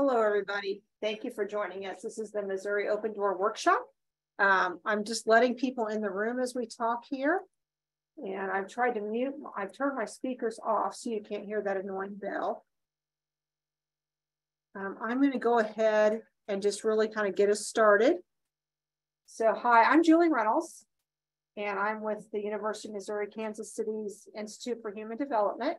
Hello, everybody. Thank you for joining us. This is the Missouri Open Door Workshop. Um, I'm just letting people in the room as we talk here. And I've tried to mute, I've turned my speakers off so you can't hear that annoying bell. Um, I'm going to go ahead and just really kind of get us started. So, hi, I'm Julie Reynolds, and I'm with the University of Missouri Kansas City's Institute for Human Development.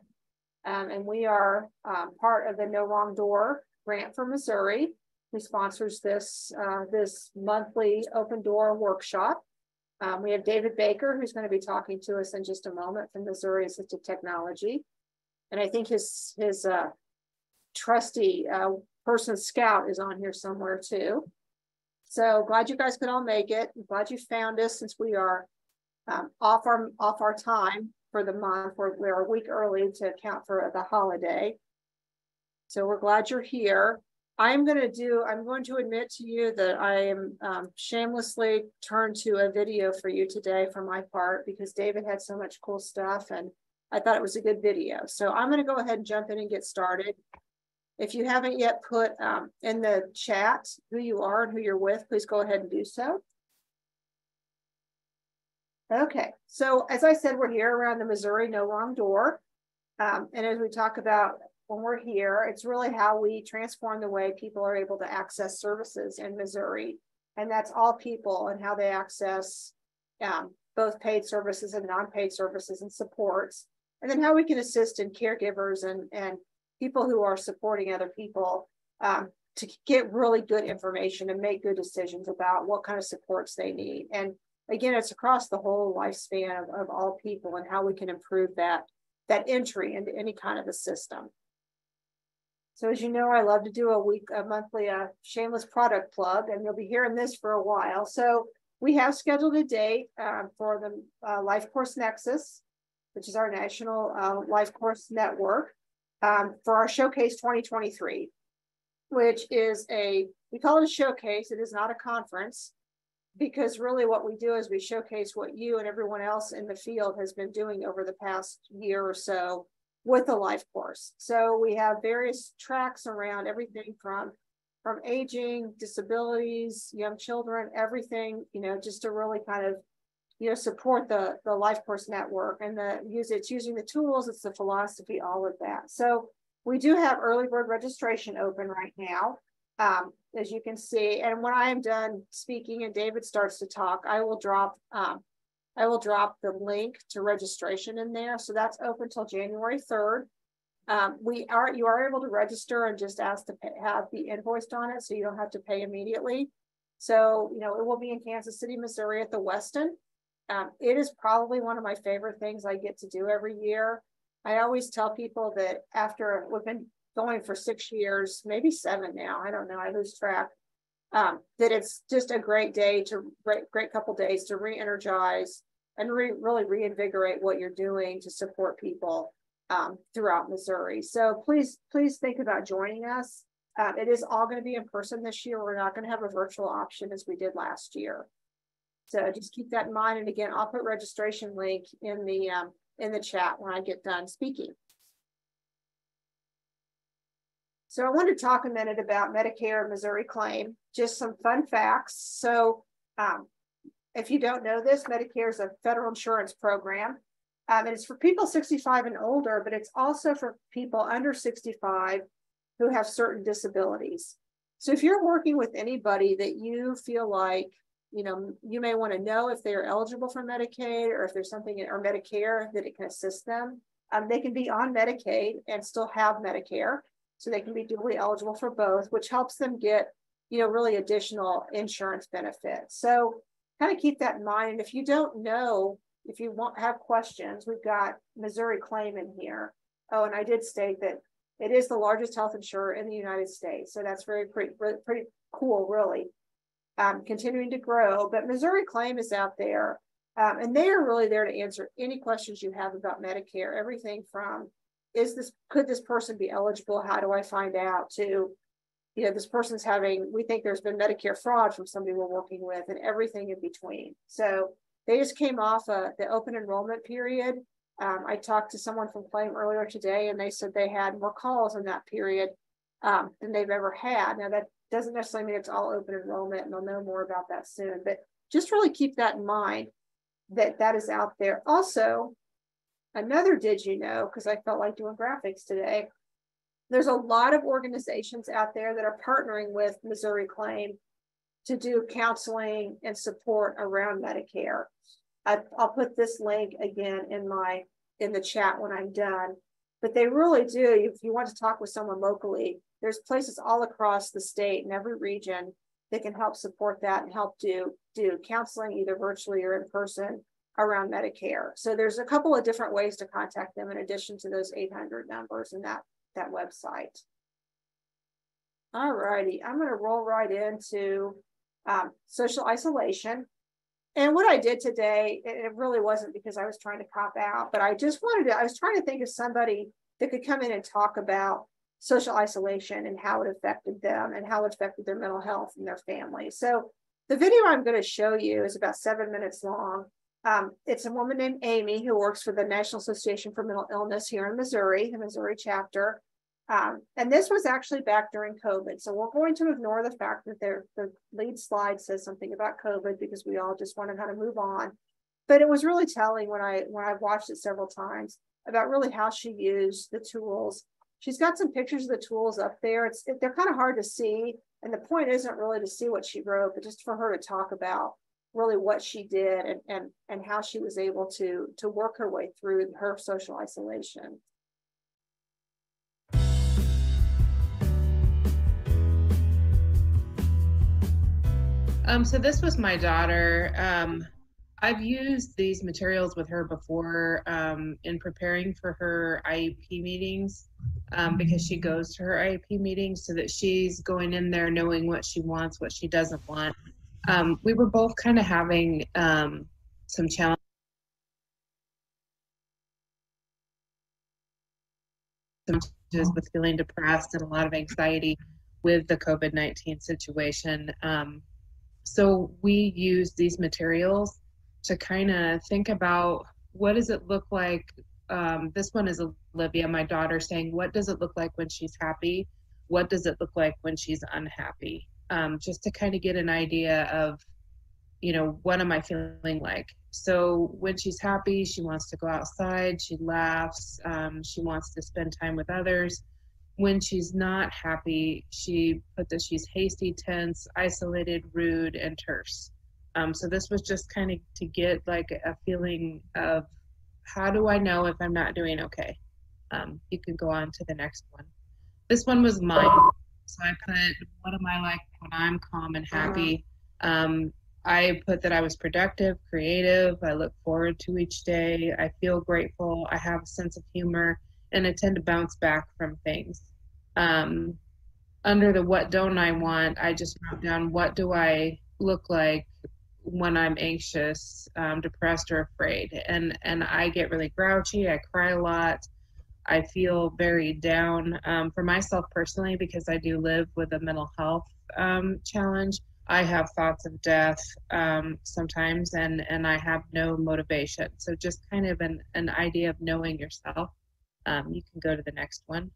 Um, and we are um, part of the No Wrong Door grant for Missouri, who sponsors this, uh, this monthly open door workshop. Um, we have David Baker, who's going to be talking to us in just a moment from Missouri Assistive Technology. And I think his, his uh, trusty uh, person scout is on here somewhere too. So glad you guys could all make it. I'm glad you found us since we are um, off our off our time for the month. We're, we're a week early to account for the holiday. So we're glad you're here. I'm going to do, I'm going to admit to you that I am um, shamelessly turned to a video for you today for my part because David had so much cool stuff and I thought it was a good video. So I'm going to go ahead and jump in and get started. If you haven't yet put um, in the chat who you are and who you're with, please go ahead and do so. Okay, so as I said, we're here around the Missouri No Wrong Door. Um, and as we talk about when we're here, it's really how we transform the way people are able to access services in Missouri. And that's all people and how they access um, both paid services and non-paid services and supports. And then how we can assist in caregivers and, and people who are supporting other people um, to get really good information and make good decisions about what kind of supports they need. And again, it's across the whole lifespan of, of all people and how we can improve that, that entry into any kind of a system. So as you know, I love to do a week, a monthly uh, shameless product plug, and you'll be hearing this for a while. So we have scheduled a date uh, for the uh, LifeCourse Nexus, which is our national uh, life course network, um, for our Showcase 2023, which is a, we call it a showcase. It is not a conference because really what we do is we showcase what you and everyone else in the field has been doing over the past year or so with a life course. So we have various tracks around everything from from aging, disabilities, young children, everything, you know, just to really kind of, you know, support the the life course network and the use it's using the tools, it's the philosophy, all of that. So we do have early bird registration open right now. Um, as you can see, and when I am done speaking and David starts to talk, I will drop um, I will drop the link to registration in there. So that's open till January 3rd. Um, we are you are able to register and just ask to pay, have the invoiced on it, so you don't have to pay immediately. So you know it will be in Kansas City, Missouri, at the Westin. Um, it is probably one of my favorite things I get to do every year. I always tell people that after we've been going for six years, maybe seven now, I don't know, I lose track um, that it's just a great day to great, great couple days to re-energize and re, really reinvigorate what you're doing to support people um, throughout Missouri. So please, please think about joining us. Um, it is all going to be in person this year. We're not going to have a virtual option as we did last year. So just keep that in mind. And again, I'll put registration link in the um, in the chat when I get done speaking. So I want to talk a minute about Medicare Missouri claim, just some fun facts. So um, if you don't know this, Medicare is a federal insurance program. Um, and it's for people 65 and older, but it's also for people under 65 who have certain disabilities. So if you're working with anybody that you feel like, you know, you may want to know if they are eligible for Medicaid or if there's something in, or Medicare that it can assist them. Um, they can be on Medicaid and still have Medicare so they can be duly eligible for both, which helps them get, you know, really additional insurance benefits. So kind of keep that in mind. And if you don't know, if you want have questions, we've got Missouri claim in here. Oh, and I did state that it is the largest health insurer in the United States. So that's very pretty, pretty cool, really. Um, continuing to grow, but Missouri claim is out there. Um, and they are really there to answer any questions you have about Medicare, everything from is this could this person be eligible? How do I find out? To you know, this person's having, we think there's been Medicare fraud from somebody we're working with and everything in between. So they just came off uh, the open enrollment period. Um, I talked to someone from Claim earlier today and they said they had more calls in that period um, than they've ever had. Now, that doesn't necessarily mean it's all open enrollment, and they'll know more about that soon, but just really keep that in mind that that is out there. Also, another did you know, because I felt like doing graphics today, there's a lot of organizations out there that are partnering with Missouri Claim to do counseling and support around Medicare. I, will put this link again in my in the chat when I'm done. But they really do. If you want to talk with someone locally, there's places all across the state and every region that can help support that and help do do counseling either virtually or in person around Medicare. So there's a couple of different ways to contact them in addition to those 800 numbers and that that website. All righty, I'm going to roll right into um, social isolation. And what I did today, it really wasn't because I was trying to cop out, but I just wanted to, I was trying to think of somebody that could come in and talk about social isolation and how it affected them and how it affected their mental health and their family. So the video I'm going to show you is about seven minutes long. Um, it's a woman named Amy who works for the National Association for Mental Illness here in Missouri, the Missouri chapter. Um, and this was actually back during COVID. So we're going to ignore the fact that the lead slide says something about COVID because we all just want to kind of move on. But it was really telling when I when I watched it several times about really how she used the tools. She's got some pictures of the tools up there. It's they're kind of hard to see, and the point isn't really to see what she wrote, but just for her to talk about really what she did and and and how she was able to to work her way through her social isolation. Um, so this was my daughter. Um, I've used these materials with her before um, in preparing for her IEP meetings um, because she goes to her IEP meetings so that she's going in there knowing what she wants, what she doesn't want. Um, we were both kind of having um, some challenges. with feeling depressed and a lot of anxiety with the COVID 19 situation. Um, so we use these materials to kind of think about what does it look like um, this one is olivia my daughter saying what does it look like when she's happy what does it look like when she's unhappy um, just to kind of get an idea of you know what am i feeling like so when she's happy she wants to go outside she laughs um, she wants to spend time with others when she's not happy, she put that she's hasty, tense, isolated, rude, and terse. Um, so this was just kind of to get like a feeling of how do I know if I'm not doing okay? Um, you can go on to the next one. This one was mine. So I put, what am I like when I'm calm and happy? Um, I put that I was productive, creative. I look forward to each day. I feel grateful. I have a sense of humor and I tend to bounce back from things um, under the what don't I want, I just wrote down what do I look like when I'm anxious, um, depressed, or afraid, and and I get really grouchy. I cry a lot. I feel very down um, for myself personally because I do live with a mental health um, challenge. I have thoughts of death um, sometimes, and and I have no motivation. So just kind of an an idea of knowing yourself. Um, you can go to the next one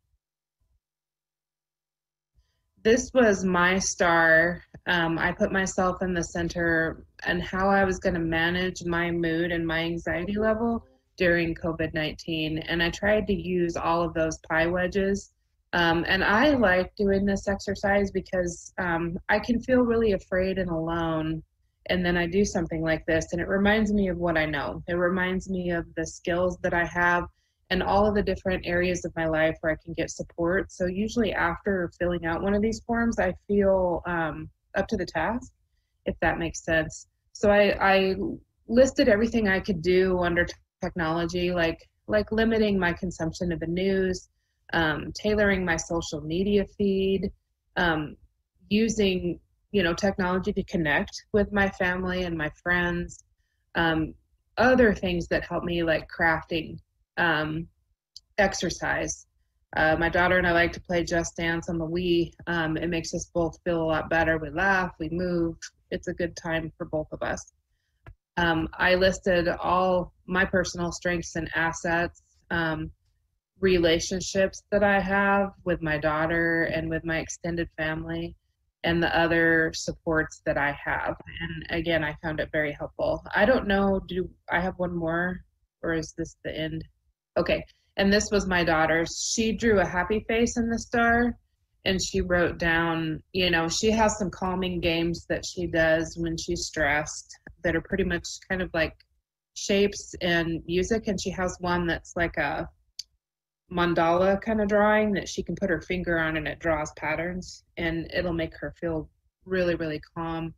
this was my star. Um, I put myself in the center and how I was going to manage my mood and my anxiety level during COVID 19. And I tried to use all of those pie wedges. Um, and I like doing this exercise because um, I can feel really afraid and alone. And then I do something like this, and it reminds me of what I know. It reminds me of the skills that I have and all of the different areas of my life where I can get support. So usually after filling out one of these forms, I feel um, up to the task, if that makes sense. So I, I listed everything I could do under technology, like like limiting my consumption of the news, um, tailoring my social media feed, um, using you know technology to connect with my family and my friends, um, other things that help me like crafting um, exercise. Uh, my daughter and I like to play Just Dance on the Wii. Um, it makes us both feel a lot better. We laugh, we move. It's a good time for both of us. Um, I listed all my personal strengths and assets. Um, relationships that I have with my daughter and with my extended family and the other supports that I have. And again, I found it very helpful. I don't know, do I have one more or is this the end? Okay. And this was my daughter's. She drew a happy face in the star and she wrote down, you know, she has some calming games that she does when she's stressed that are pretty much kind of like shapes and music. And she has one that's like a mandala kind of drawing that she can put her finger on and it draws patterns and it'll make her feel really, really calm.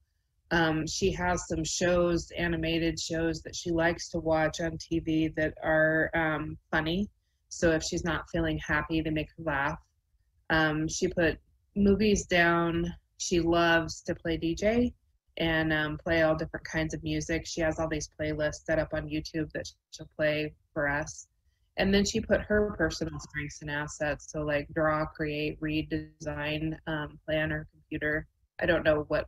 Um, she has some shows, animated shows that she likes to watch on TV that are um, funny. So if she's not feeling happy, they make her laugh. Um, she put movies down. She loves to play DJ and um, play all different kinds of music. She has all these playlists set up on YouTube that she'll play for us. And then she put her personal strengths and assets. So like draw, create, read, design, um, plan her computer. I don't know what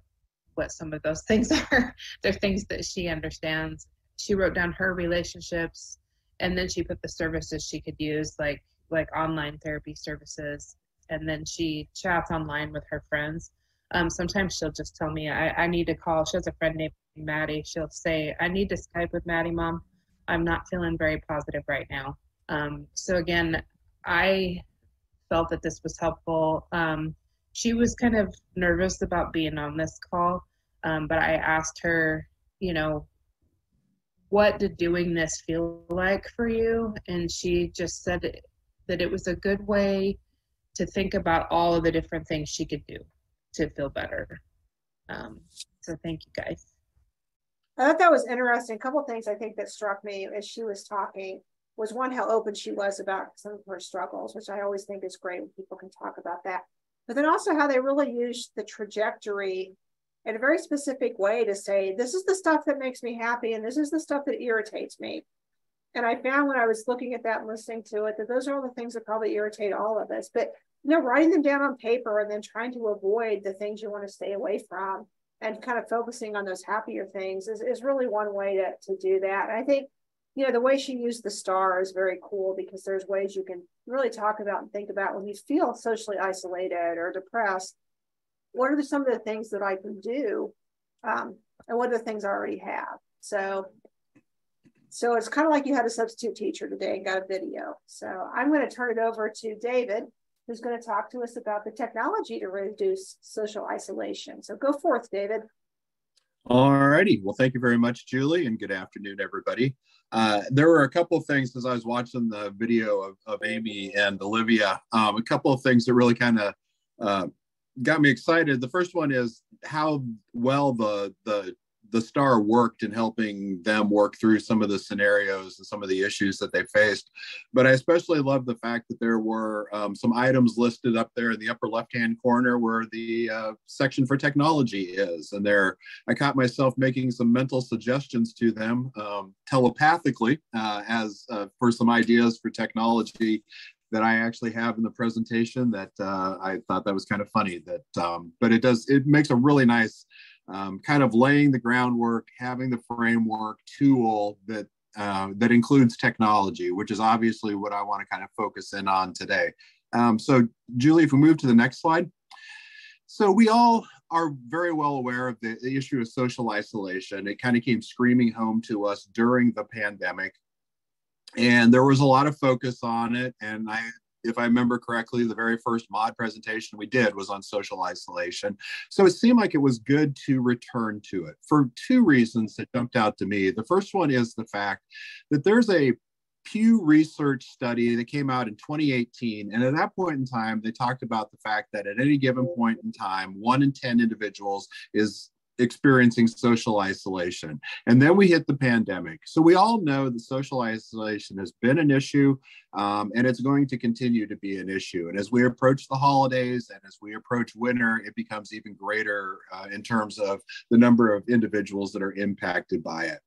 what some of those things are. They're things that she understands. She wrote down her relationships, and then she put the services she could use, like like online therapy services and then she chats online with her friends. Um, sometimes she'll just tell me, I, I need to call. She has a friend named Maddie. She'll say, I need to Skype with Maddie, mom. I'm not feeling very positive right now. Um, so again, I felt that this was helpful. Um, she was kind of nervous about being on this call, um, but I asked her, you know, what did doing this feel like for you? And she just said that it was a good way to think about all of the different things she could do to feel better. Um, so thank you guys. I thought that was interesting. A couple things I think that struck me as she was talking was one how open she was about some of her struggles, which I always think is great when people can talk about that. But then also how they really used the trajectory in a very specific way to say, this is the stuff that makes me happy and this is the stuff that irritates me. And I found when I was looking at that and listening to it that those are all the things that probably irritate all of us. But you know, writing them down on paper and then trying to avoid the things you want to stay away from and kind of focusing on those happier things is, is really one way to, to do that. And I think, you know, the way she used the star is very cool because there's ways you can really talk about and think about when you feel socially isolated or depressed. What are some of the things that I can do? Um, and what are the things I already have? So so it's kind of like you had a substitute teacher today and got a video. So I'm going to turn it over to David who's going to talk to us about the technology to reduce social isolation. So go forth, David. All righty. Well, thank you very much, Julie, and good afternoon, everybody. Uh, there were a couple of things as I was watching the video of, of Amy and Olivia, um, a couple of things that really kind of uh, got me excited. The first one is how well the the the star worked in helping them work through some of the scenarios and some of the issues that they faced. But I especially love the fact that there were um, some items listed up there in the upper left-hand corner where the uh, section for technology is. And there, I caught myself making some mental suggestions to them um, telepathically uh, as uh, for some ideas for technology that I actually have in the presentation that uh, I thought that was kind of funny that, um, but it does, it makes a really nice um, kind of laying the groundwork, having the framework tool that uh, that includes technology, which is obviously what I want to kind of focus in on today. Um, so, Julie, if we move to the next slide. So, we all are very well aware of the, the issue of social isolation. It kind of came screaming home to us during the pandemic. And there was a lot of focus on it. And I if I remember correctly, the very first mod presentation we did was on social isolation. So it seemed like it was good to return to it for two reasons that jumped out to me. The first one is the fact that there's a Pew Research study that came out in 2018. And at that point in time, they talked about the fact that at any given point in time, one in 10 individuals is experiencing social isolation. And then we hit the pandemic. So we all know that social isolation has been an issue um, and it's going to continue to be an issue. And as we approach the holidays and as we approach winter, it becomes even greater uh, in terms of the number of individuals that are impacted by it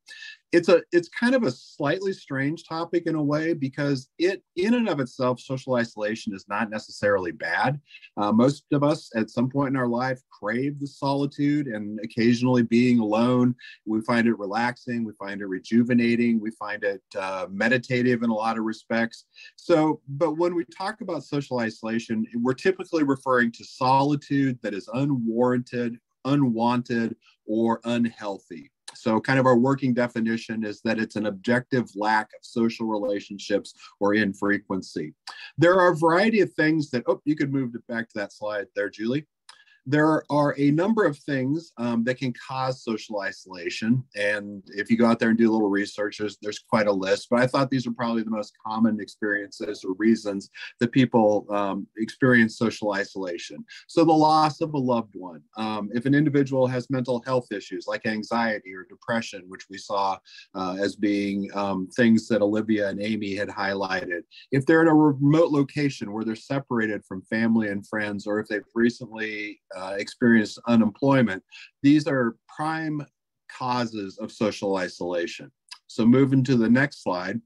it's a it's kind of a slightly strange topic in a way because it in and of itself social isolation is not necessarily bad uh, most of us at some point in our life crave the solitude and occasionally occasionally being alone. We find it relaxing, we find it rejuvenating, we find it uh, meditative in a lot of respects. So, but when we talk about social isolation, we're typically referring to solitude that is unwarranted, unwanted, or unhealthy. So, kind of our working definition is that it's an objective lack of social relationships or infrequency. There are a variety of things that, oh, you could move back to that slide there, Julie there are a number of things um, that can cause social isolation. And if you go out there and do a little research, there's, there's quite a list. But I thought these are probably the most common experiences or reasons that people um, experience social isolation. So, the loss of a loved one. Um, if an individual has mental health issues like anxiety or depression, which we saw uh, as being um, things that Olivia and Amy had highlighted, if they're in a remote location where they're separated from family and friends, or if they've recently uh, experience unemployment, these are prime causes of social isolation. So moving to the next slide.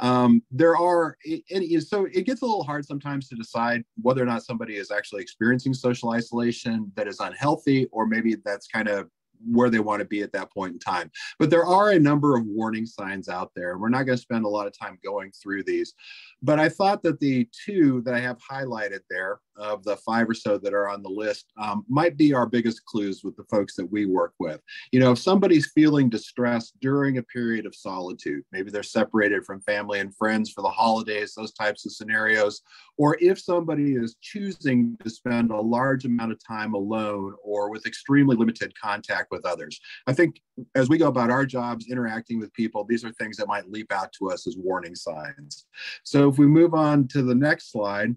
Um, there are, it, so it gets a little hard sometimes to decide whether or not somebody is actually experiencing social isolation that is unhealthy, or maybe that's kind of where they want to be at that point in time. But there are a number of warning signs out there. We're not going to spend a lot of time going through these. But I thought that the two that I have highlighted there of the five or so that are on the list um, might be our biggest clues with the folks that we work with. You know, if somebody's feeling distressed during a period of solitude, maybe they're separated from family and friends for the holidays, those types of scenarios, or if somebody is choosing to spend a large amount of time alone or with extremely limited contact with others. I think as we go about our jobs interacting with people, these are things that might leap out to us as warning signs. So if we move on to the next slide,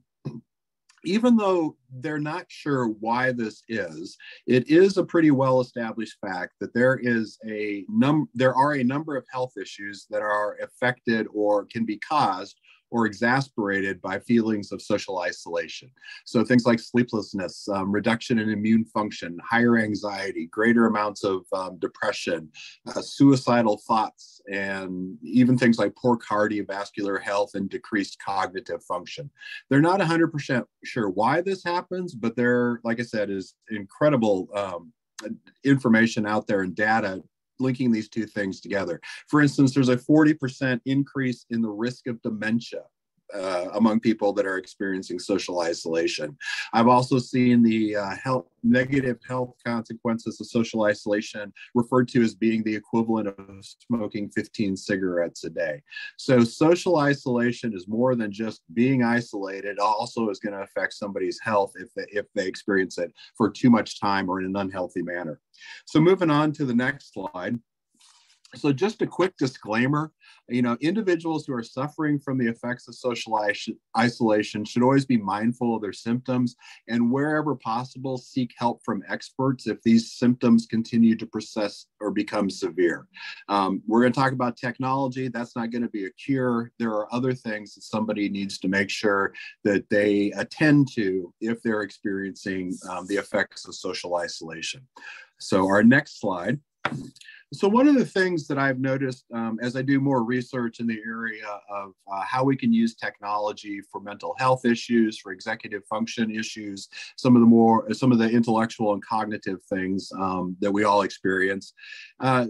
even though they're not sure why this is, it is a pretty well established fact that there is a num there are a number of health issues that are affected or can be caused or exasperated by feelings of social isolation. So things like sleeplessness, um, reduction in immune function, higher anxiety, greater amounts of um, depression, uh, suicidal thoughts, and even things like poor cardiovascular health and decreased cognitive function. They're not 100% sure why this happens, but there, like I said, is incredible um, information out there and data linking these two things together. For instance, there's a 40% increase in the risk of dementia uh, among people that are experiencing social isolation. I've also seen the uh, health negative health consequences of social isolation referred to as being the equivalent of smoking 15 cigarettes a day. So social isolation is more than just being isolated. It also is going to affect somebody's health if they, if they experience it for too much time or in an unhealthy manner. So moving on to the next slide. So just a quick disclaimer, you know, individuals who are suffering from the effects of social isolation should always be mindful of their symptoms and wherever possible, seek help from experts if these symptoms continue to persist or become severe. Um, we're going to talk about technology. That's not going to be a cure. There are other things that somebody needs to make sure that they attend to if they're experiencing um, the effects of social isolation. So our next slide. So one of the things that I've noticed um, as I do more research in the area of uh, how we can use technology for mental health issues, for executive function issues, some of the more some of the intellectual and cognitive things um, that we all experience. Uh,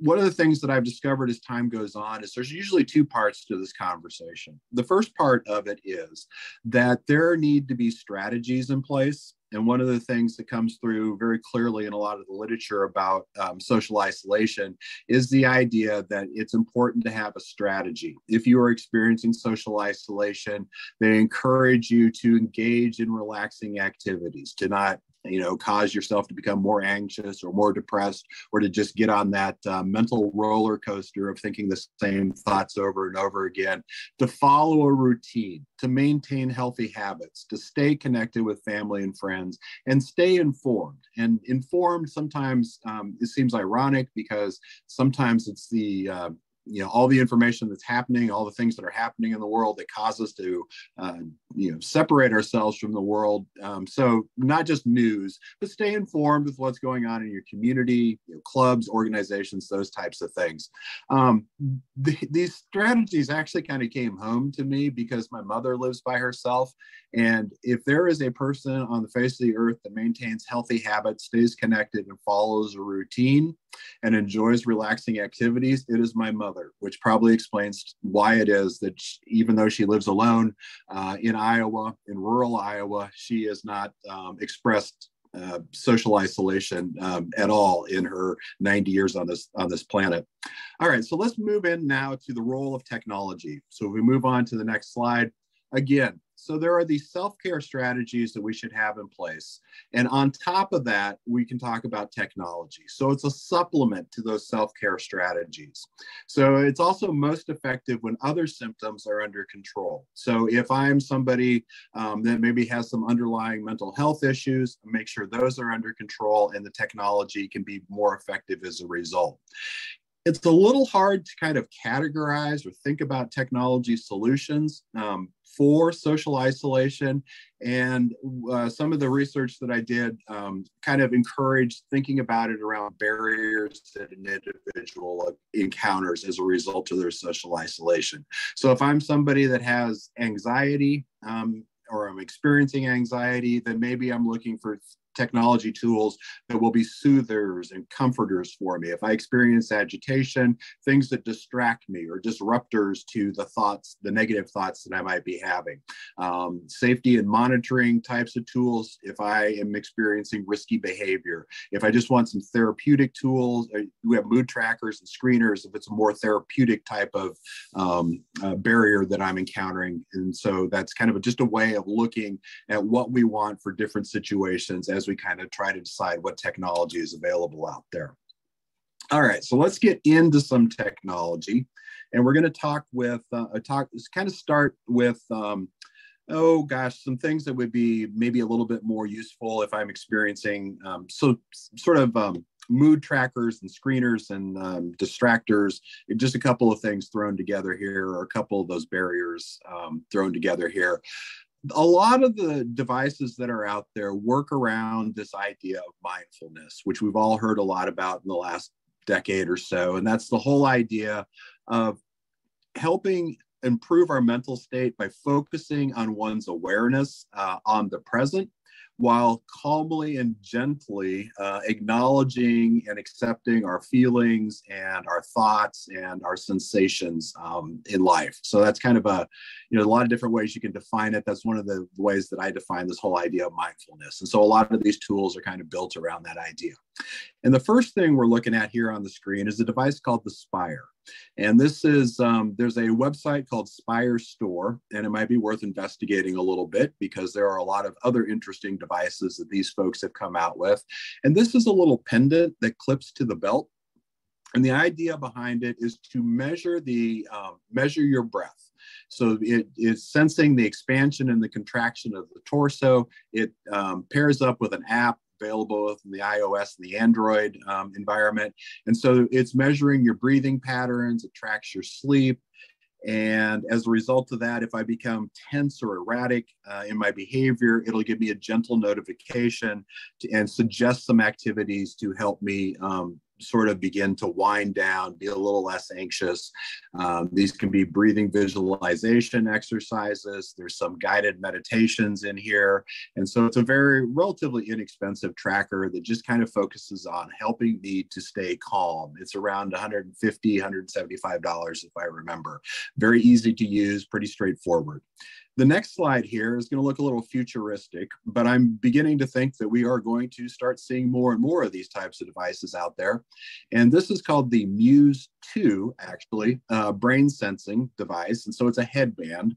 one of the things that I've discovered as time goes on is there's usually two parts to this conversation. The first part of it is that there need to be strategies in place and one of the things that comes through very clearly in a lot of the literature about um, social isolation is the idea that it's important to have a strategy. If you are experiencing social isolation, they encourage you to engage in relaxing activities, to not you know cause yourself to become more anxious or more depressed or to just get on that uh, mental roller coaster of thinking the same thoughts over and over again to follow a routine to maintain healthy habits to stay connected with family and friends and stay informed. And informed sometimes um, it seems ironic because sometimes it's the uh, you know all the information that's happening all the things that are happening in the world that cause us to uh, you know separate ourselves from the world. Um, so not just news but stay informed with what's going on in your community you know, clubs organizations those types of things. Um, the, these strategies actually kind of came home to me because my mother lives by herself. And if there is a person on the face of the earth that maintains healthy habits stays connected and follows a routine and enjoys relaxing activities, it is my mother, which probably explains why it is that she, even though she lives alone uh, in Iowa, in rural Iowa, she has not um, expressed uh, social isolation um, at all in her 90 years on this on this planet. All right, so let's move in now to the role of technology. So if we move on to the next slide, again, so there are these self-care strategies that we should have in place. And on top of that, we can talk about technology. So it's a supplement to those self-care strategies. So it's also most effective when other symptoms are under control. So if I'm somebody um, that maybe has some underlying mental health issues, make sure those are under control and the technology can be more effective as a result it's a little hard to kind of categorize or think about technology solutions. Um, for social isolation. And uh, some of the research that I did um, kind of encouraged thinking about it around barriers that an individual encounters as a result of their social isolation. So if I'm somebody that has anxiety, um, or I'm experiencing anxiety, then maybe I'm looking for technology tools that will be soothers and comforters for me. If I experience agitation, things that distract me or disruptors to the thoughts, the negative thoughts that I might be having. Um, safety and monitoring types of tools if I am experiencing risky behavior. If I just want some therapeutic tools, uh, we have mood trackers and screeners if it's a more therapeutic type of um, uh, barrier that I'm encountering. And so that's kind of a, just a way of looking at what we want for different situations as we kind of try to decide what technology is available out there. All right, so let's get into some technology. And we're going to talk with, uh, talk, kind of start with, um, oh gosh, some things that would be maybe a little bit more useful if I'm experiencing, um, so sort of um, mood trackers and screeners and um, distractors, just a couple of things thrown together here, or a couple of those barriers um, thrown together here a lot of the devices that are out there work around this idea of mindfulness, which we've all heard a lot about in the last decade or so. And that's the whole idea of helping improve our mental state by focusing on one's awareness uh, on the present while calmly and gently uh, acknowledging and accepting our feelings and our thoughts and our sensations um, in life. So that's kind of a, you know, a lot of different ways you can define it. That's one of the ways that I define this whole idea of mindfulness. And so a lot of these tools are kind of built around that idea. And the first thing we're looking at here on the screen is a device called the Spire. And this is, um, there's a website called Spire Store, and it might be worth investigating a little bit because there are a lot of other interesting devices that these folks have come out with. And this is a little pendant that clips to the belt. And the idea behind it is to measure the um, measure your breath. So it is sensing the expansion and the contraction of the torso. It um, pairs up with an app available both in the iOS and the Android um, environment. And so it's measuring your breathing patterns, it tracks your sleep. And as a result of that, if I become tense or erratic uh, in my behavior, it'll give me a gentle notification to, and suggest some activities to help me um, sort of begin to wind down, be a little less anxious. Um, these can be breathing visualization exercises. There's some guided meditations in here. And so it's a very relatively inexpensive tracker that just kind of focuses on helping me to stay calm. It's around 150, $175 if I remember. Very easy to use, pretty straightforward. The next slide here is going to look a little futuristic, but I'm beginning to think that we are going to start seeing more and more of these types of devices out there. And this is called the Muse 2, actually, uh, brain sensing device. And so it's a headband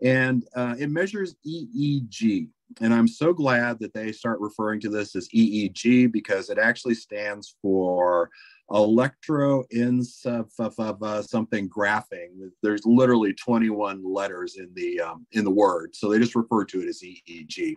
and uh, it measures EEG. And I'm so glad that they start referring to this as EEG because it actually stands for electroencephalography something graphing. There's literally 21 letters in the um, in the word, so they just refer to it as EEG.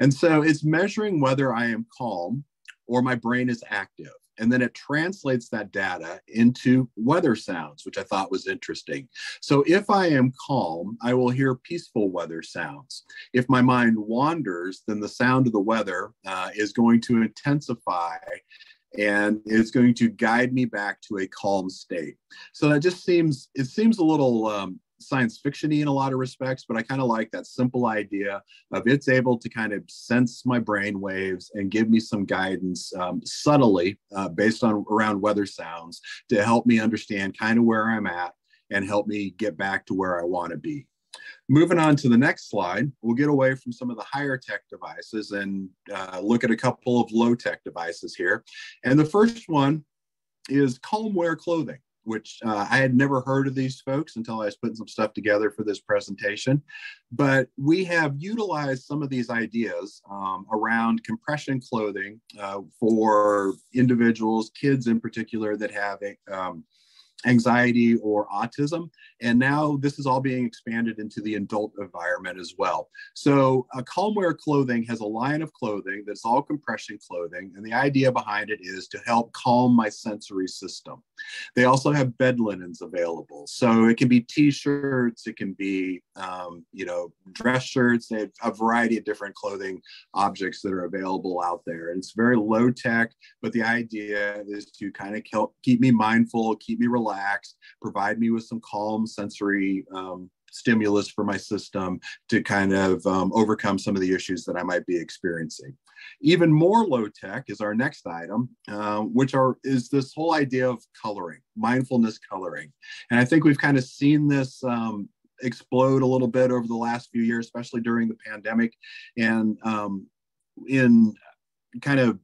And so it's measuring whether I am calm or my brain is active. and then it translates that data into weather sounds, which I thought was interesting. So if I am calm, I will hear peaceful weather sounds. If my mind wanders, then the sound of the weather uh, is going to intensify and it's going to guide me back to a calm state. So that just seems it seems a little um, science fictiony in a lot of respects, but I kind of like that simple idea of it's able to kind of sense my brain waves and give me some guidance um, subtly uh, based on around weather sounds to help me understand kind of where I'm at and help me get back to where I want to be. Moving on to the next slide, we'll get away from some of the higher tech devices and uh, look at a couple of low tech devices here. And the first one is Calmwear clothing which uh, I had never heard of these folks until I was putting some stuff together for this presentation. But we have utilized some of these ideas um, around compression clothing uh, for individuals, kids in particular, that have a, um, anxiety or autism. And now this is all being expanded into the adult environment as well. So uh, Calmwear Clothing has a line of clothing that's all compression clothing. And the idea behind it is to help calm my sensory system. They also have bed linens available. So it can be t-shirts, it can be, um, you know, dress shirts, they have a variety of different clothing objects that are available out there. And it's very low tech, but the idea is to kind of keep me mindful, keep me relaxed provide me with some calm sensory um, stimulus for my system to kind of um, overcome some of the issues that I might be experiencing. Even more low tech is our next item, uh, which are is this whole idea of coloring, mindfulness coloring, and I think we've kind of seen this um, explode a little bit over the last few years, especially during the pandemic, and um, in kind of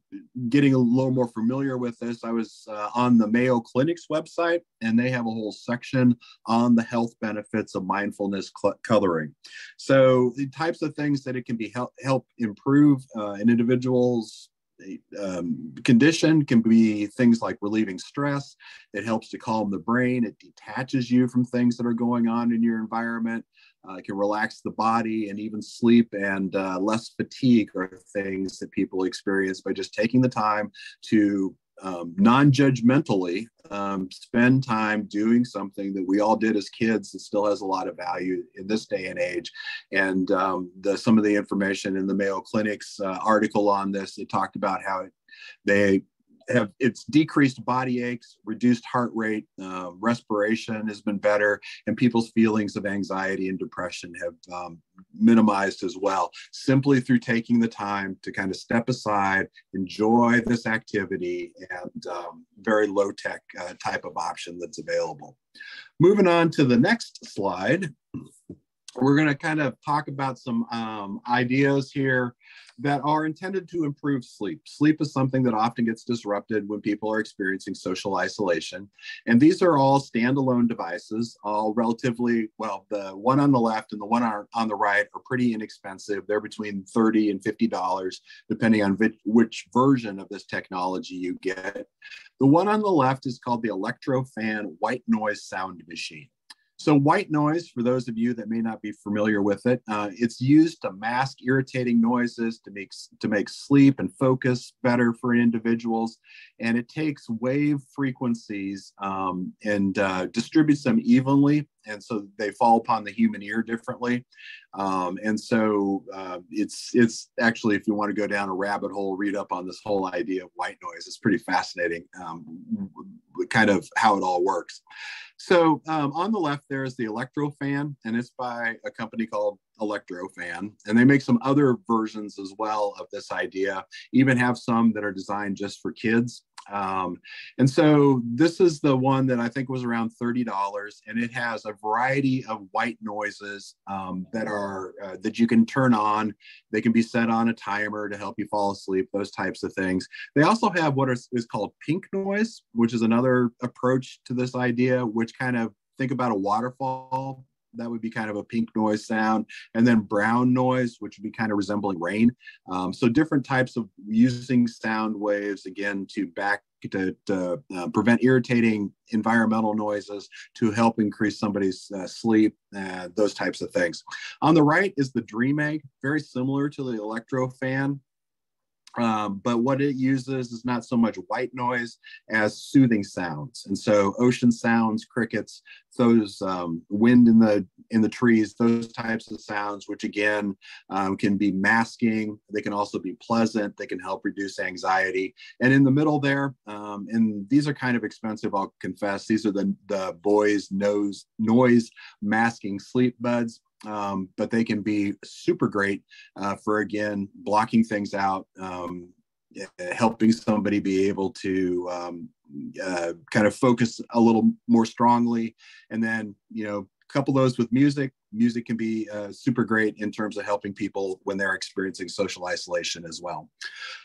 getting a little more familiar with this, I was uh, on the Mayo Clinic's website, and they have a whole section on the health benefits of mindfulness coloring. So the types of things that it can be help help improve uh, an individual's um, condition can be things like relieving stress. It helps to calm the brain. It detaches you from things that are going on in your environment. Uh, can relax the body and even sleep and uh, less fatigue are things that people experience by just taking the time to um, non-judgmentally um, spend time doing something that we all did as kids that still has a lot of value in this day and age. And um, the, some of the information in the mayo clinic's uh, article on this it talked about how they have it's decreased body aches, reduced heart rate, uh, respiration has been better, and people's feelings of anxiety and depression have um, minimized as well, simply through taking the time to kind of step aside, enjoy this activity, and um, very low tech uh, type of option that's available. Moving on to the next slide we're going to kind of talk about some um, ideas here that are intended to improve sleep. Sleep is something that often gets disrupted when people are experiencing social isolation. And these are all standalone devices, all relatively, well, the one on the left and the one on, the right are pretty inexpensive. They're between 30 and $50, depending on which version of this technology you get. The one on the left is called the LectroFan White Noise Sound Machine. So white noise, for those of you that may not be familiar with it, uh, it's used to mask irritating noises, to make, to make sleep and focus better for individuals. And it takes wave frequencies um, and uh, distributes them evenly. And so they fall upon the human ear differently. Um, and so uh, it's, it's actually, if you want to go down a rabbit hole, read up on this whole idea of white noise, it's pretty fascinating, um, kind of how it all works. So um, on the left there is the LectroFan, and it's by a company called LectroFan, and they make some other versions as well of this idea. Even have some that are designed just for kids. Um, and so this is the one that I think was around $30 and it has a variety of white noises um, that are uh, that you can turn on. They can be set on a timer to help you fall asleep, those types of things. They also have what is, is called pink noise, which is another approach to this idea, which kind of think about a waterfall that would be kind of a pink noise sound, and then brown noise, which would be kind of resembling rain. Um, so different types of using sound waves again to back to, to uh, prevent irritating environmental noises, to help increase somebody's uh, sleep, uh, those types of things. On the right is the Dream Egg, very similar to the LectroFan. Um, but what it uses is not so much white noise as soothing sounds. And so ocean sounds, crickets, those um, wind in the in the trees, those types of sounds, which again um, can be masking. They can also be pleasant. They can help reduce anxiety. And in the middle there, um, and these are kind of expensive. I'll confess. These are the the Bose nose noise masking sleep buds um, but they can be super great uh, for again blocking things out, um, helping somebody be able to um, uh, kind of focus a little more strongly, and then you know couple those with music. Music can be uh, super great in terms of helping people when they're experiencing social isolation as well.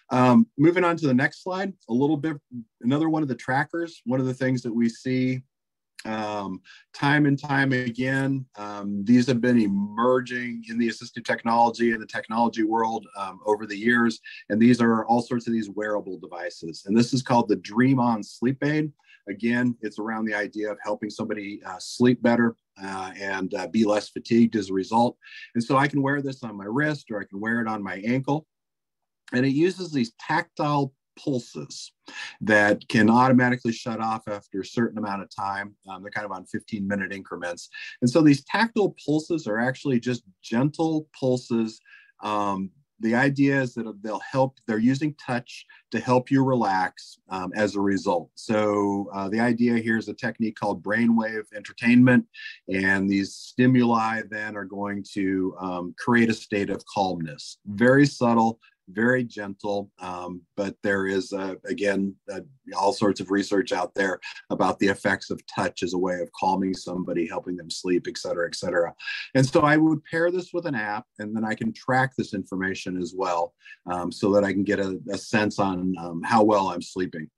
Um, moving on to the next slide, a little bit, another one of the trackers. One of the things that we see um, time and time again, um, these have been emerging in the assistive technology and the technology world um, over the years. And these are all sorts of these wearable devices. And this is called the Dream On Sleep Aid. Again, it's around the idea of helping somebody uh, sleep better uh, and uh, be less fatigued as a result. And so I can wear this on my wrist or I can wear it on my ankle. And it uses these tactile pulses that can automatically shut off after a certain amount of time. Um, they're kind of on 15 minute increments. And so these tactile pulses are actually just gentle pulses. Um, the idea is that they'll help, they're using touch to help you relax um, as a result. So, uh, the idea here is a technique called brainwave entrainment. And these stimuli then are going to um, create a state of calmness. Very subtle, very gentle. Um, but there is, uh, again, uh, all sorts of research out there about the effects of touch as a way of calming somebody, helping them sleep, et cetera, et cetera. And so I would pair this with an app, and then I can track this information as well um, so that I can get a, a sense on um, how well I'm sleeping.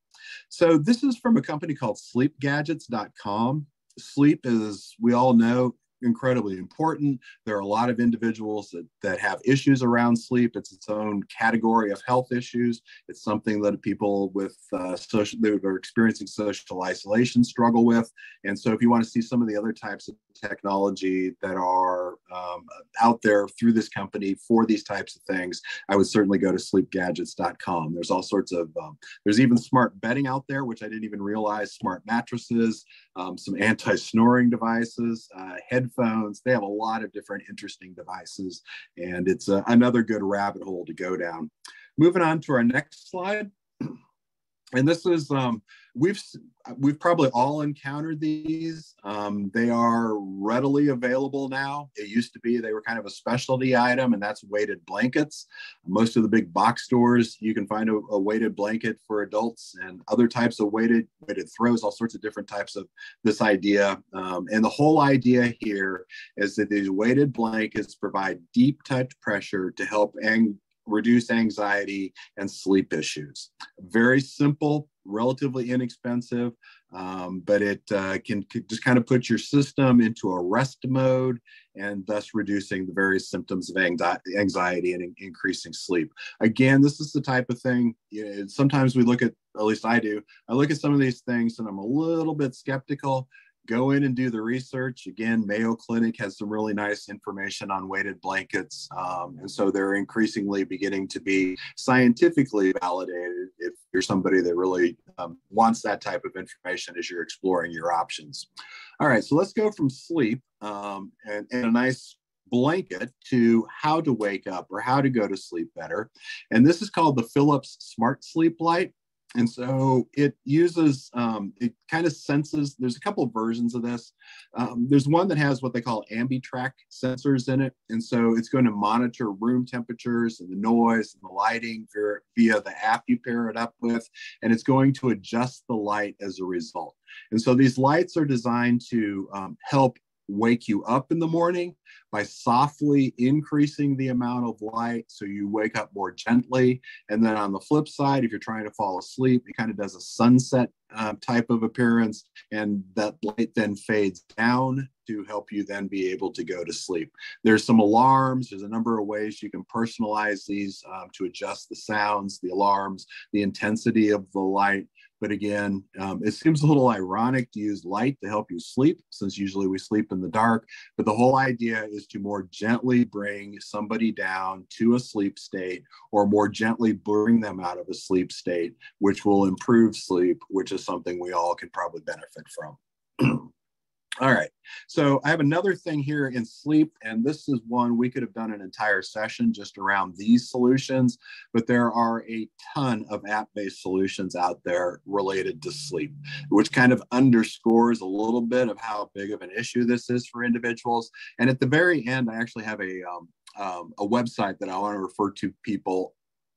So this is from a company called sleepgadgets.com. Sleep is, we all know, incredibly important. There are a lot of individuals that, that have issues around sleep. It's its own category of health issues. It's something that people with uh, social that are experiencing social isolation struggle with. And so, if you want to see some of the other types of technology that are um, out there through this company for these types of things, I would certainly go to sleepgadgets.com. There's all sorts of um, there's even smart bedding out there, which I didn't even realize. Smart mattresses, um, some anti-snoring devices, uh, head headphones. They have a lot of different interesting devices, and it's uh, another good rabbit hole to go down. Moving on to our next slide. And this is um, we've we've probably all encountered these. Um, they are readily available now. It used to be they were kind of a specialty item, and that's weighted blankets. Most of the big box stores, you can find a, a weighted blanket for adults and other types of weighted weighted throws, all sorts of different types of this idea. Um, and the whole idea here is that these weighted blankets provide deep touch pressure to help ang- reduce anxiety and sleep issues. Very simple, relatively inexpensive, um, but it uh, can, can, just kind of put your system into a rest mode and thus reducing the various symptoms of anxiety and in- increasing sleep. Again, this is the type of thing, you know, sometimes we look at, at least I do, I look at some of these things and I'm a little bit skeptical go in and do the research. Again, Mayo Clinic has some really nice information on weighted blankets. Um, and so they're increasingly beginning to be scientifically validated if you're somebody that really um, wants that type of information as you're exploring your options. All right, so let's go from sleep um, and, and a nice blanket to how to wake up or how to go to sleep better. And this is called the Philips Smart Sleep Light. And so it uses, um, it kind of senses, there's a couple of versions of this. Um, there's one that has what they call Ambitrack sensors in it. And so it's going to monitor room temperatures and the noise and the lighting via, via the app you pair it up with. And it's going to adjust the light as a result. And so these lights are designed to um, help wake you up in the morning by softly increasing the amount of light so you wake up more gently. And then on the flip side, if you're trying to fall asleep, it kind of does a sunset uh, type of appearance, and that light then fades down to help you then be able to go to sleep. There's some alarms. There's a number of ways you can personalize these um, to adjust the sounds, the alarms, the intensity of the light But again, um, it seems a little ironic to use light to help you sleep, since usually we sleep in the dark. But the whole idea is to more gently bring somebody down to a sleep state or more gently bring them out of a sleep state, which will improve sleep, which is something we all can probably benefit from. All right. So I have another thing here in sleep, and this is one we could have done an entire session just around these solutions, but there are a ton of app based solutions out there related to sleep, which kind of underscores a little bit of how big of an issue this is for individuals. And at the very end, I actually have a, um, um, a website that I want to refer to people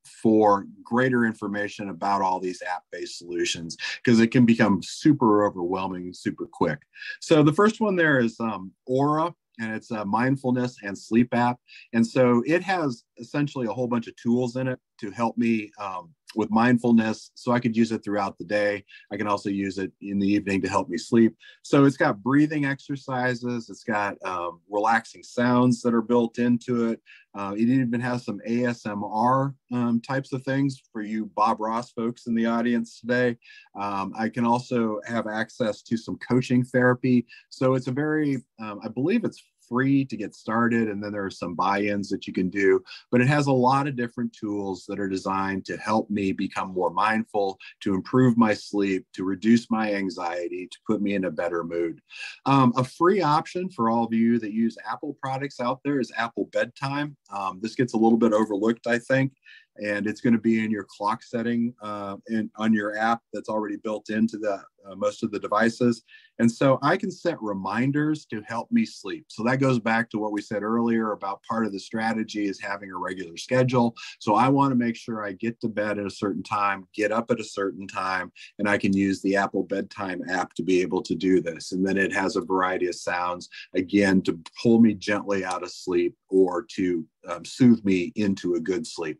for greater information about all these app-based solutions because it can become super overwhelming super quick. So the first one there is um, Aura and it's a mindfulness and sleep app. And so it has essentially a whole bunch of tools in it to help me um, with mindfulness. So I could use it throughout the day. I can also use it in the evening to help me sleep. So it's got breathing exercises, it's got um, relaxing sounds that are built into it. Uh, it even has some ASMR um, types of things for you Bob Ross folks in the audience today. Um, I can also have access to some coaching therapy. So it's a very, um, I believe it's free to get started and then there are some buy-ins that you can do. But it has a lot of different tools that are designed to help me become more mindful to improve my sleep to reduce my anxiety to put me in a better mood. Um, a free option for all of you that use apple products out there is apple bedtime. Um, this gets a little bit overlooked i think and it's going to be in your clock setting uh, in, on your app that's already built into the uh, most of the devices. And so I can set reminders to help me sleep. So that goes back to what we said earlier about part of the strategy is having a regular schedule. So I want to make sure I get to bed at a certain time, get up at a certain time, and I can use the Apple Bedtime app to be able to do this. And then it has a variety of sounds, again, to pull me gently out of sleep or to um, soothe me into a good sleep.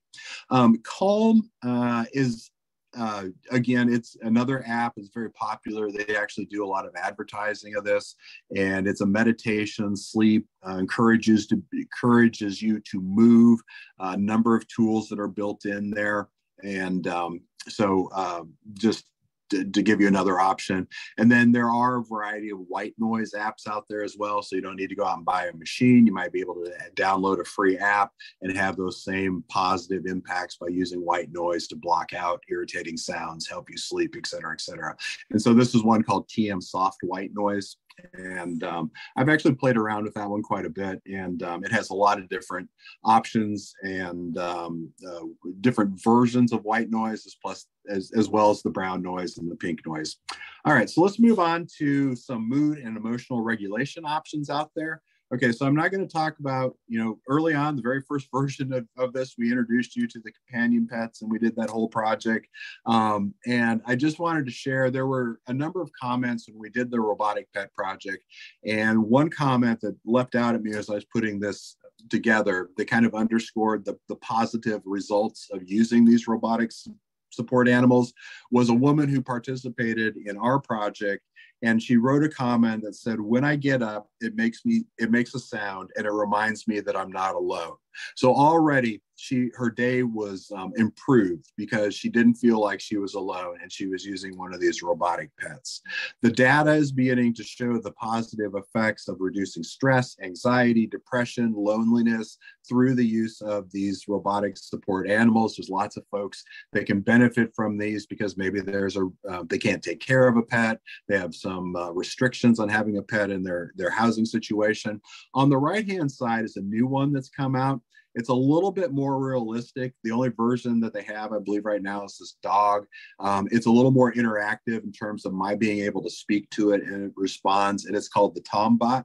Um, Calm uh, is uh, again, it's another app. It's very popular. They actually do a lot of advertising of this, and it's a meditation, sleep, uh, encourages to encourages you to move. A number of tools that are built in there, and um, so uh, just to, give you another option. And then there are a variety of white noise apps out there as well. So you don't need to go out and buy a machine. You might be able to uh, download a free app and have those same positive impacts by using white noise to block out irritating sounds, help you sleep, et cetera, et cetera. And so this is one called TM Soft White Noise and um, I've actually played around with that one quite a bit, and um, it has a lot of different options and um, uh, different versions of white noises, plus as, as well as the brown noise and the pink noise. All right, so let's move on to some mood and emotional regulation options out there. Okay, so I'm not going to talk about, you know, early on, the very first version of, of this, we introduced you to the companion pets and we did that whole project. Um, and I just wanted to share, there were a number of comments when we did the robotic pet project. And one comment that leapt out at me as I was putting this together that kind of underscored the, the positive results of using these robotics support animals was a woman who participated in our project and she wrote a comment that said when i get up it makes me it makes a sound and it reminds me that i'm not alone so already she her day was um, improved because she didn't feel like she was alone and she was using one of these robotic pets. The data is beginning to show the positive effects of reducing stress, anxiety, depression, loneliness through the use of these robotic support animals. There's lots of folks that can benefit from these because maybe there's a uh, they can't take care of a pet. They have some uh, restrictions on having a pet in their their housing situation. On the right hand side is a new one that's come out it's a little bit more realistic. The only version that they have, I believe, right now is this dog. Um, it's a little more interactive in terms of my being able to speak to it and it responds. And it's called the Tombot.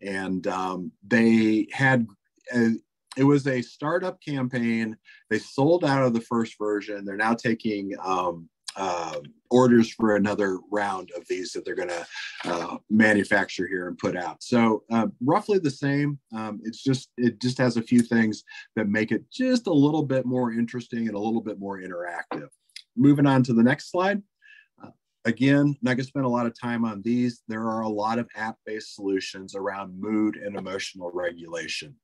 And um, they had a, it was a startup campaign. They sold out of the first version. They're now taking um, uh, orders for another round of these that they're going to uh, manufacture here and put out. So uh, roughly the same. Um, it's just it just has a few things that make it just a little bit more interesting and a little bit more interactive. Moving on to the next slide. Uh, again, not going to spend a lot of time on these. There are a lot of app-based solutions around mood and emotional regulation.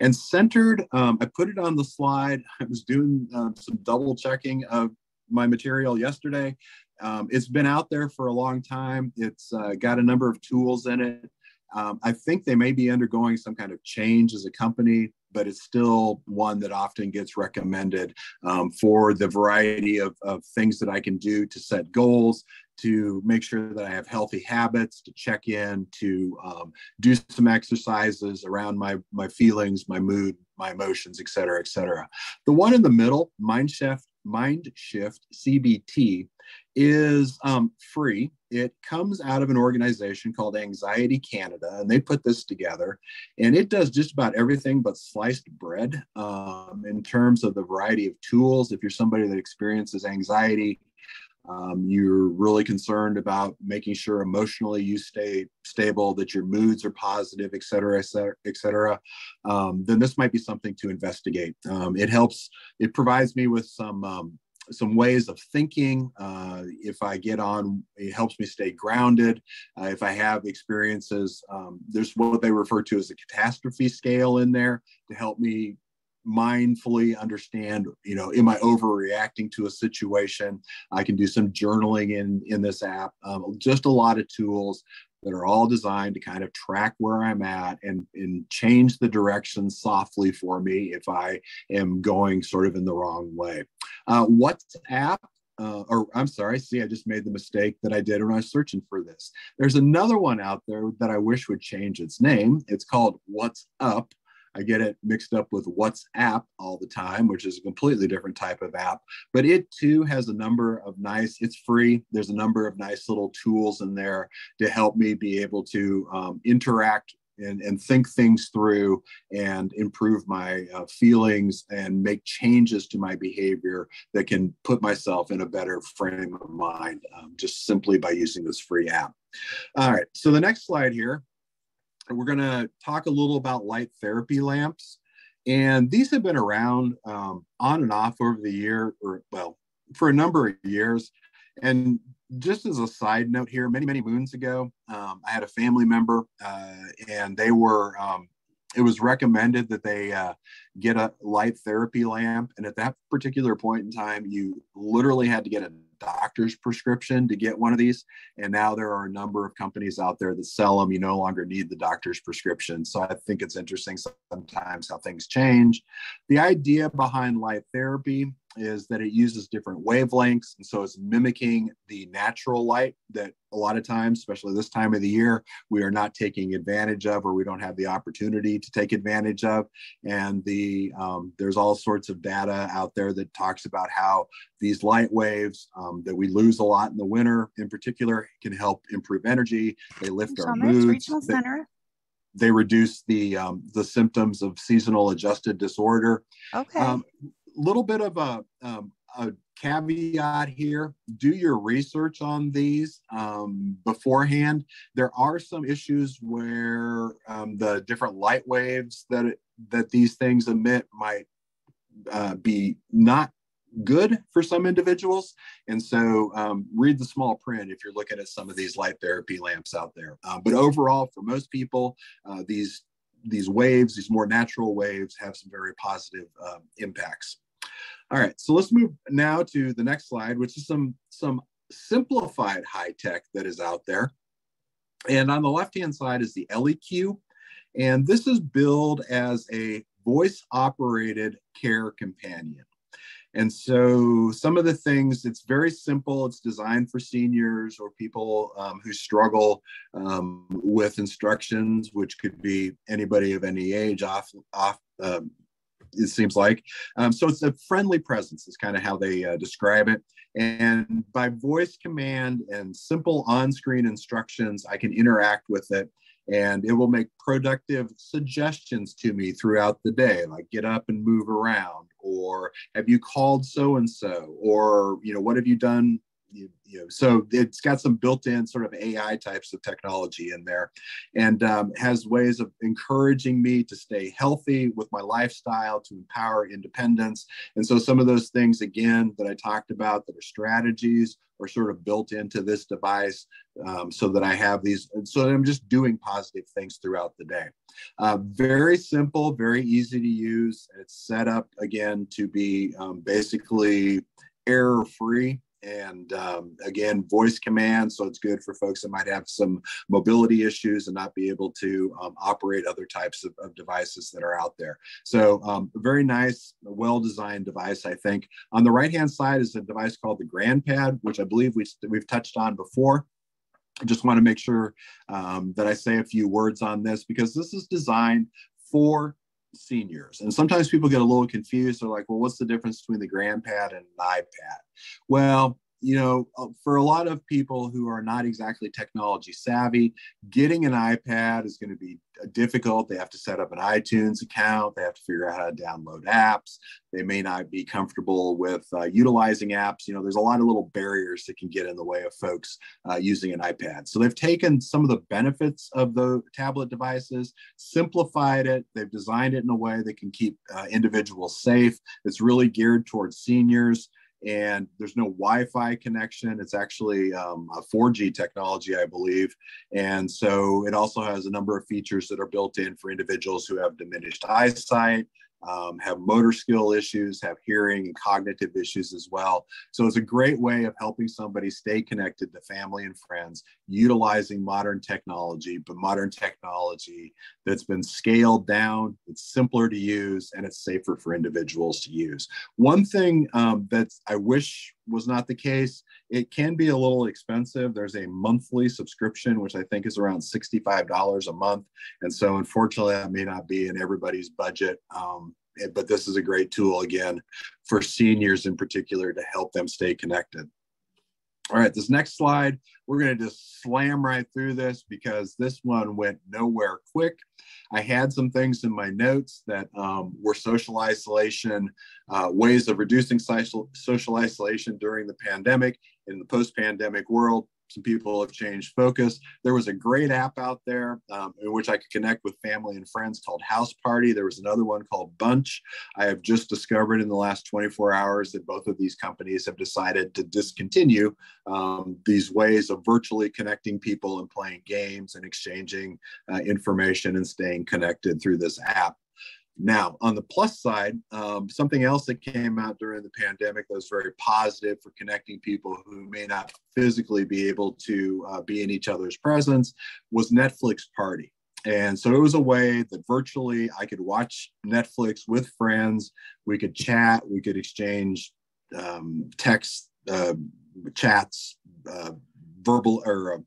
And centered, um, I put it on the slide. I was doing um, some double checking of my material yesterday. Um, it's been out there for a long time. It's uh, got a number of tools in it. Um, I think they may be undergoing some kind of change as a company, but it's still one that often gets recommended um, for the variety of, of things that I can do to set goals, to make sure that I have healthy habits, to check in, to um, do some exercises around my my feelings, my mood, my emotions, et cetera, et cetera. The one in the middle, MindShift, MindShift CBT, is um, free. It comes out of an organization called Anxiety Canada, and they put this together. And it does just about everything but sliced bread um, in terms of the variety of tools. If you're somebody that experiences anxiety, um, you're really concerned about making sure emotionally you stay stable, that your moods are positive, et cetera, et cetera, et cetera um, then this might be something to investigate. Um, it helps, it provides me with some um, some ways of thinking. Uh, if I get on, it helps me stay grounded. Uh, if I have experiences, um, there's what they refer to as a catastrophe scale in there to help me mindfully understand you know am i overreacting to a situation i can do some journaling in in this app um, just a lot of tools that are all designed to kind of track where i'm at and and change the direction softly for me if i am going sort of in the wrong way uh, whatsapp uh, or I'm sorry, see, I just made the mistake that I did when I was searching for this. There's another one out there that I wish would change its name. It's called What's Up. I get it mixed up with WhatsApp all the time, which is a completely different type of app. But it too has a number of nice, it's free. There's a number of nice little tools in there to help me be able to um, interact and, and think things through and improve my uh, feelings and make changes to my behavior that can put myself in a better frame of mind um, just simply by using this free app. All right, so the next slide here we're going to talk a little about light therapy lamps. And these have been around um, on and off over the year, or well, for a number of years. And just as a side note here, many, many moons ago, um, I had a family member uh, and they were, um, it was recommended that they uh, get a light therapy lamp. And at that particular point in time, you literally had to get a doctor's prescription to get one of these. And now there are a number of companies out there that sell them. You no longer need the doctor's prescription. So I think it's interesting sometimes how things change. The idea behind light therapy is that it uses different wavelengths. And so it's mimicking the natural light that a lot of times, especially this time of the year, we are not taking advantage of or we don't have the opportunity to take advantage of. And the um, there's all sorts of data out there that talks about how these light waves um, that we lose a lot in the winter in particular can help improve energy. They lift our moods. They, They reduce the um, the symptoms of seasonal adjusted disorder. Okay. Little bit of a, um, a caveat here. Do your research on these um, beforehand. There are some issues where um, the different light waves that it, that these things emit might uh, be not good for some individuals. And so um, read the small print if you're looking at some of these light therapy lamps out there. Uh, but overall for most people uh, these these waves these more natural waves have some very positive um, impacts all right, so let's move now to the next slide, which is some, some simplified high tech that is out there. And on the left-hand side is the ElliQ, And this is billed as a voice operated care companion. And so some of the things, it's very simple. It's designed for seniors or people um, who struggle um, with instructions, which could be anybody of any age off, off um, it seems like. Um, so it's a friendly presence, is kind of how they uh, describe it. And by voice command and simple on screen instructions, I can interact with it and it will make productive suggestions to me throughout the day, like get up and move around, or have you called so and so, or you know, what have you done you, you know, so it's got some built-in sort of AI types of technology in there, and um, has ways of encouraging me to stay healthy with my lifestyle, to empower independence. And so some of those things again that I talked about that are strategies are sort of built into this device, um, so that I have these. So that I'm just doing positive things throughout the day. Uh, very simple, very easy to use. It's set up again to be um, basically error free and um, again, voice command. So it's good for folks that might have some mobility issues and not be able to um, operate other types of, of, devices that are out there. So um, very nice, well-designed device, I think. On the right-hand side is a device called the GrandPad, which I believe we, we've touched on before. I just want to make sure um, that I say a few words on this because this is designed for seniors. And sometimes people get a little confused. They're like, well, what's the difference between the GrandPad and an iPad? Well, you know, uh, for a lot of people who are not exactly technology savvy, getting an iPad is going to be uh, difficult. They have to set up an iTunes account. They have to figure out how to download apps. They may not be comfortable with uh, utilizing apps. You know, there's a lot of little barriers that can get in the way of folks uh, using an iPad. So they've taken some of the benefits of the tablet devices, simplified it. They've designed it in a way that can keep uh, individuals safe. It's really geared towards seniors and there's no Wi-Fi connection. It's actually um, a 4G technology, I believe, and so it also has a number of features that are built in for individuals who have diminished eyesight, um, have motor skill issues, have hearing and cognitive issues as well. So it's a great way of helping somebody stay connected to family and friends, utilizing modern technology, but modern technology that's been scaled down, it's simpler to use, and it's safer for individuals to use. One thing um, that I wish was not the case, it can be a little expensive. There's a monthly subscription, which I think is around $65 a month. And so, unfortunately, that may not be in everybody's budget. Um, but this is a great tool again for seniors in particular to help them stay connected. All right, this next slide, we're going to just slam right through this because this one went nowhere quick. I had some things in my notes that um, were social isolation, uh, ways of reducing social, social isolation during the pandemic in the post pandemic world some people have changed focus. There was a great app out there um, in which I could connect with family and friends called House Party. There was another one called Bunch. I have just discovered in the last 24 hours that both of these companies have decided to discontinue um, these ways of virtually connecting people and playing games and exchanging uh, information and staying connected through this app. Now, on the plus side, um, something else that came out during the pandemic that was very positive for connecting people who may not physically be able to uh, be in each other's presence was Netflix Party. And so it was a way that virtually I could watch Netflix with friends. We could chat, we could exchange um, text uh, chats, uh, verbal or uh,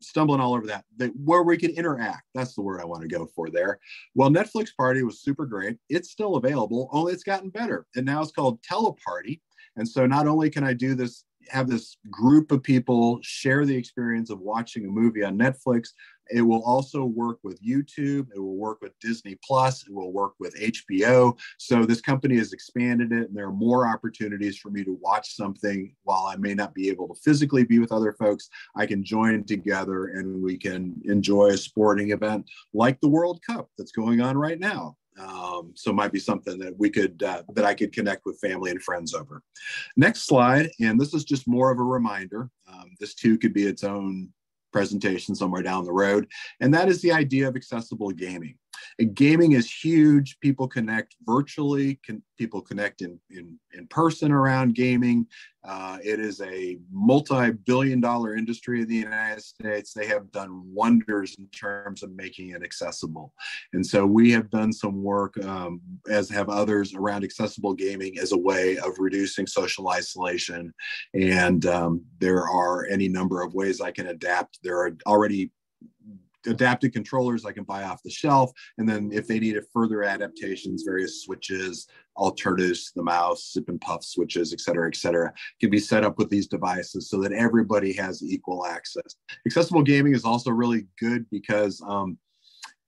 stumbling all over that, that where we can interact. That's the word I want to go for there. Well, Netflix Party was super great. It's still available, only it's gotten better. And now it's called Teleparty. And so not only can I do this have this group of people share the experience of watching a movie on Netflix. It will also work with YouTube. It will work with Disney Plus. It will work with HBO. So this company has expanded it, and there are more opportunities for me to watch something while I may not be able to physically be with other folks. I can join together and we can enjoy a sporting event like the World Cup that's going on right now. Um, so it might be something that we could uh, that I could connect with family and friends over. Next slide, and this is just more of a reminder. Um, this too could be its own presentation somewhere down the road, and that is the idea of accessible gaming. Gaming is huge. People connect virtually. Can, people connect in, in, in person around gaming. Uh, it is a multi-billion dollar industry in the United States. They have done wonders in terms of making it accessible. And so we have done some work, um, as have others, around accessible gaming as a way of reducing social isolation. And um, there are any number of ways I can adapt. There are already adapted controllers I can buy off the shelf. And then if they needed further adaptations, various switches, alternatives to the mouse, sip and puff switches, et cetera, et cetera, can be set up with these devices so that everybody has equal access. Accessible gaming is also really good because um,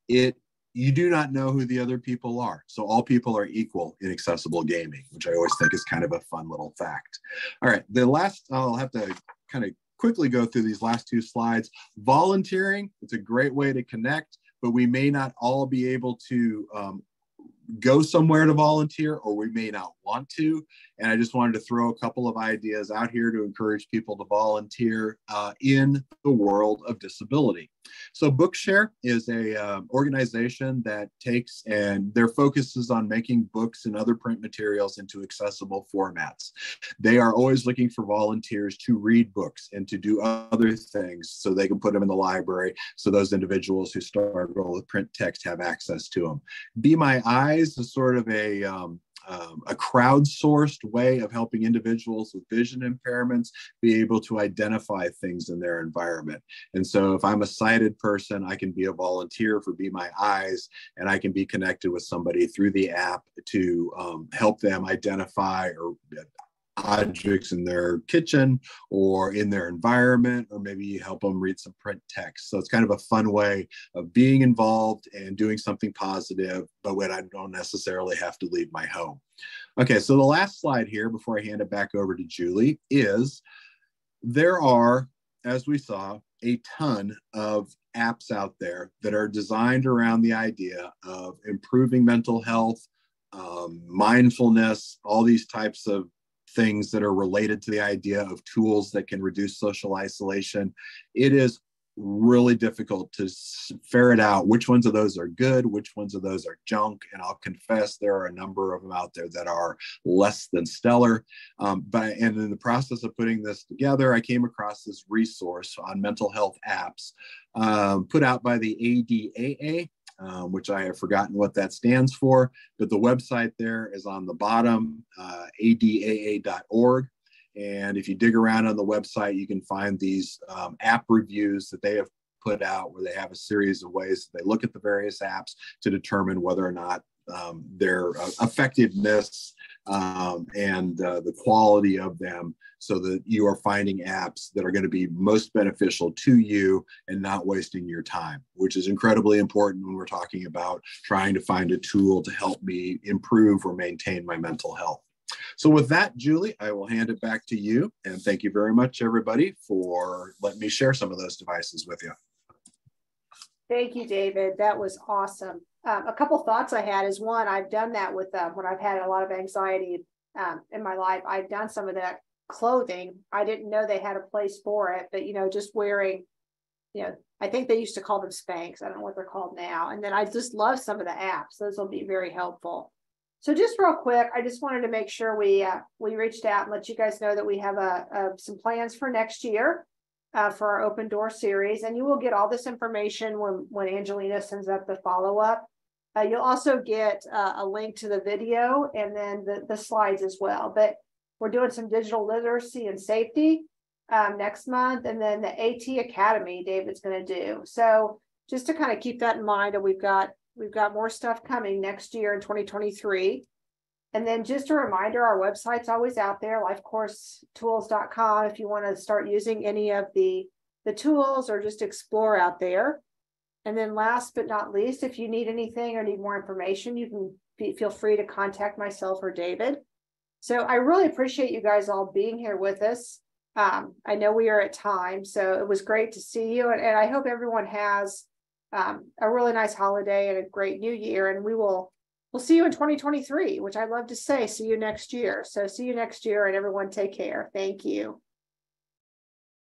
it you do not know who the other people are. So all people are equal in accessible gaming, which I always think is kind of a fun little fact. All right, the last I'll have to kind of quickly go through these last two slides. Volunteering, it's a great way to connect, but we may not all be able to um, go somewhere to volunteer or we may not want to. And I just wanted to throw a couple of ideas out here to encourage people to volunteer uh, in the world of disability. So Bookshare is a uh, organization that takes and their focus is on making books and other print materials into accessible formats. They are always looking for volunteers to read books and to do other things so they can put them in the library so those individuals who struggle with print text have access to them. Be My Eyes is sort of a um, um, a crowdsourced way of helping individuals with vision impairments be able to identify things in their environment. And so, if I'm a sighted person, I can be a volunteer for Be My Eyes, and I can be connected with somebody through the app to um, help them identify or objects in their kitchen or in their environment, or maybe you help them read some print text. So it's kind of a fun way of being involved and doing something positive, but when I don't necessarily have to leave my home. Okay, so the last slide here before I hand it back over to Julie is there are, as we saw, a ton of apps out there that are designed around the idea of improving mental health, um, mindfulness, all these types of things that are related to the idea of tools that can reduce social isolation. It is really difficult to ferret out which ones of those are good, which ones of those are junk. And I'll confess there are a number of them out there that are less than stellar. Um, but and in the process of putting this together, I came across this resource on mental health apps um, put out by the ADAA um, which I have forgotten what that stands for, but the website there is on the bottom, uh, adaa.org. And if you dig around on the website, you can find these um, app reviews that they have put out where they have a series of ways that they look at the various apps to determine whether or not um, their uh, effectiveness um, and uh, the quality of them so that you are finding apps that are going to be most beneficial to you and not wasting your time, which is incredibly important when we're talking about trying to find a tool to help me improve or maintain my mental health. So with that, Julie, I will hand it back to you. And thank you very much, everybody, for letting me share some of those devices with you. Thank you, David. That was awesome. Um, a couple thoughts I had is one, I've done that with um, when I've had a lot of anxiety um, in my life. I've done some of that clothing. I didn't know they had a place for it, but you know, just wearing, you know, I think they used to call them Spanx. I don't know what they're called now. And then I just love some of the apps. Those will be very helpful. So just real quick, I just wanted to make sure we uh, we reached out and let you guys know that we have a, a some plans for next year uh, for our open door series, and you will get all this information when when Angelina sends up the follow up. Uh, you'll also get uh, a link to the video and then the, the slides as well. But we're doing some digital literacy and safety um, next month, and then the AT Academy David's going to do. So just to kind of keep that in mind, and we've got we've got more stuff coming next year in 2023. And then just a reminder, our website's always out there, lifecoursetools.com, if you want to start using any of the, the tools or just explore out there. And then last but not least, if you need anything or need more information, you can be, feel free to contact myself or David. So I really appreciate you guys all being here with us. Um, I know we are at time, so it was great to see you. And, and I hope everyone has um, a really nice holiday and a great new year. And we will we'll see you in 2023, which I love to say, see you next year. So see you next year and everyone take care. Thank you.